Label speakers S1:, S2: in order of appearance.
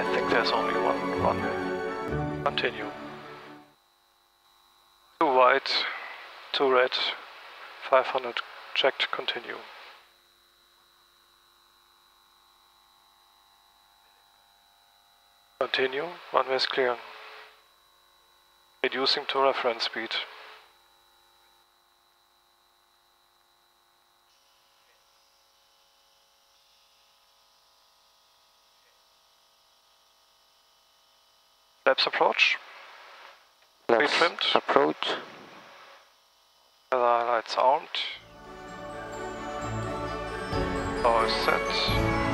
S1: I think there's only one runway. Continue. Two white, two red, 500 checked, continue. Continue, runway is clear. Reducing to reference speed. Flaps approach.
S2: Flaps
S1: trimmed.
S2: approach.
S1: Lights armed. All set.